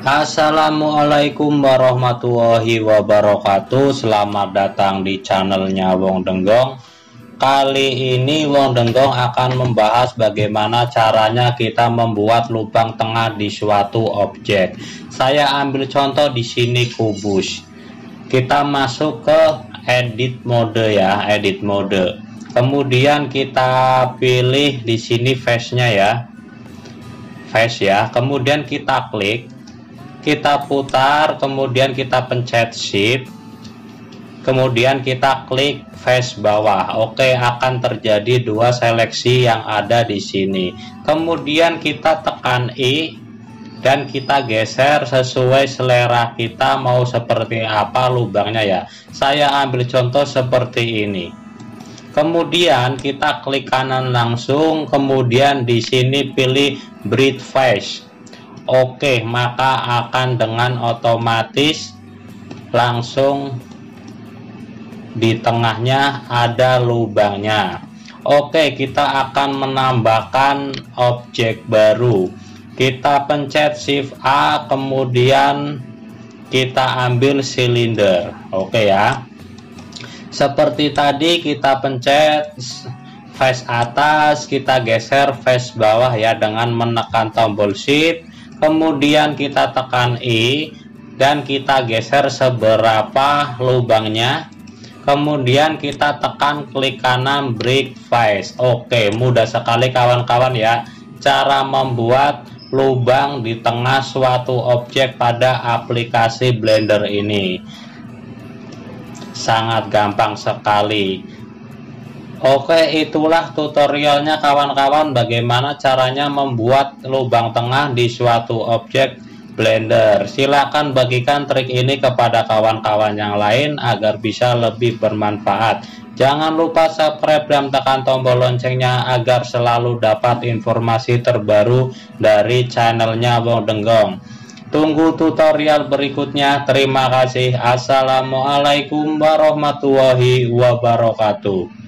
Assalamualaikum warahmatullahi wabarakatuh. Selamat datang di channelnya Wong Denggong. Kali ini Wong Denggong akan membahas bagaimana caranya kita membuat lubang tengah di suatu objek. Saya ambil contoh di sini kubus. Kita masuk ke edit mode ya edit mode. Kemudian kita pilih di sini face-nya ya. Face ya. Kemudian kita klik kita putar kemudian kita pencet shift kemudian kita klik face bawah. Oke akan terjadi dua seleksi yang ada di sini. Kemudian kita tekan I dan kita geser sesuai selera kita mau seperti apa lubangnya ya. Saya ambil contoh seperti ini. Kemudian kita klik kanan langsung kemudian di sini pilih breed face oke maka akan dengan otomatis langsung di tengahnya ada lubangnya. Oke kita akan menambahkan objek baru. Kita pencet shift A kemudian kita ambil silinder. Oke ya. Seperti tadi kita pencet face atas kita geser face bawah ya dengan menekan tombol shift kemudian kita tekan I dan kita geser seberapa lubangnya. Kemudian kita tekan klik kanan break face oke mudah sekali kawan-kawan ya. Cara membuat lubang di tengah suatu objek pada aplikasi blender ini. Sangat gampang sekali Oke itulah tutorialnya kawan-kawan bagaimana caranya membuat lubang tengah di suatu objek blender silahkan bagikan trik ini kepada kawan-kawan yang lain agar bisa lebih bermanfaat jangan lupa subscribe dan tekan tombol loncengnya agar selalu dapat informasi terbaru dari channelnya Wong Denggong Tunggu tutorial berikutnya. Terima kasih. Assalamualaikum warahmatullahi wabarakatuh.